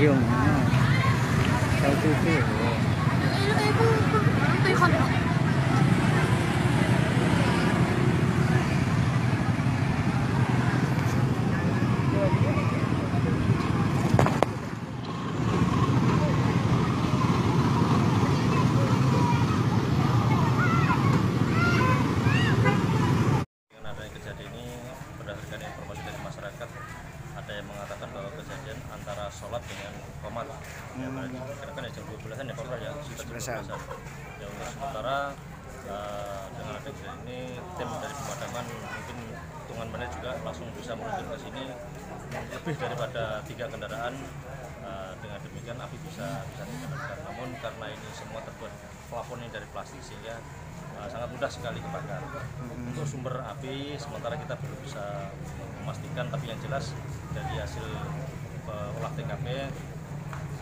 riêng sau khi ada yang mengatakan bahwa kejadian antara sholat dengan komat ya, karena kan ya jam 12 an ya kalau ya? Sudah jam 12-an. 12 ya untuk sementara eh, dengan adanya kejadian ini tim dari pemadaman mungkin hitungan menit juga langsung bisa meluncur ke sini. Lebih daripada tiga kendaraan eh, dengan demikian api bisa bisa dikendalikan. Namun karena ini semua terbuat plafon ini dari plastik sehingga eh, sangat mudah sekali kebakar. Untuk sumber api sementara kita belum bisa memastikan tapi yang jelas dari hasil eh, olah TKP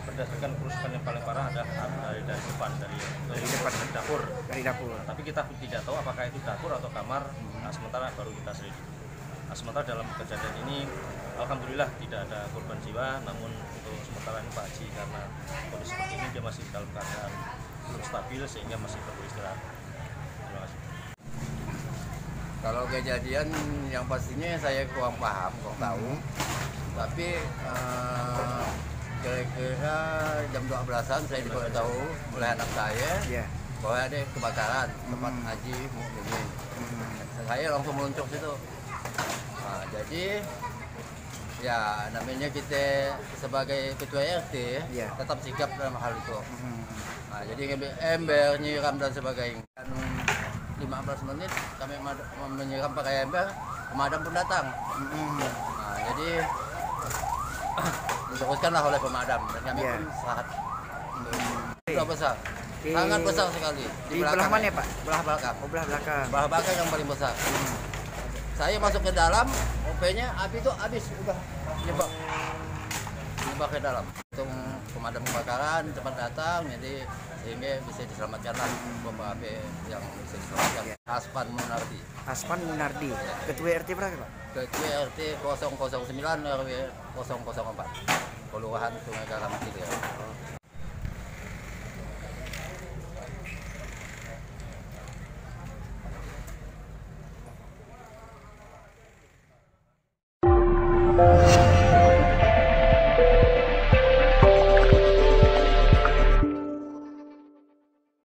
berdasarkan kerusakan yang paling parah adalah dari dari depan dari, dari depan. dapur. Dari dapur. Nah, tapi kita tidak tahu apakah itu dapur atau kamar. Nah, sementara baru kita selidiki. Nah, sementara dalam kejadian ini Alhamdulillah tidak ada korban jiwa namun untuk sementara ini Pak Haji karena kondisi seperti ini dia masih dalam keadaan belum stabil sehingga masih perlu istirahat Kalau kejadian yang pastinya saya kurang paham, kurang tahu. Tapi eh, kira-kira jam 12-an saya diberitahu oleh anak saya Ya. bahwa ada kebakaran tempat haji mukminin. Saya langsung meluncur situ. Nah, jadi ya namanya kita sebagai ketua RT Ya. tetap sikap dalam hal itu. Hmm. Nah, jadi ngambil ember, nyiram dan sebagainya. Dan 15 menit kami menyiram pakai ember, pemadam pun datang. Hmm. Nah, jadi diteruskanlah oleh pemadam dan kami Iya. pun sehat. Oke. Sudah besar, Di- sangat besar sekali. Di belah mana ya, Pak? Belah belakang. Oh, belah belakang. Belah belakang yang paling besar. Saya masuk ke dalam, OP-nya api itu habis udah nyebar. Nyebar ke dalam. Pemadam kebakaran cepat datang, jadi sehingga bisa diselamatkanlah bom api yang bisa diselamatkan. Aspan Munardi. Aspan Munardi. Ketua RT berapa, Pak? Ketua RT 009 RW 004 Kelurahan Sungai Karam Kidul. Oke.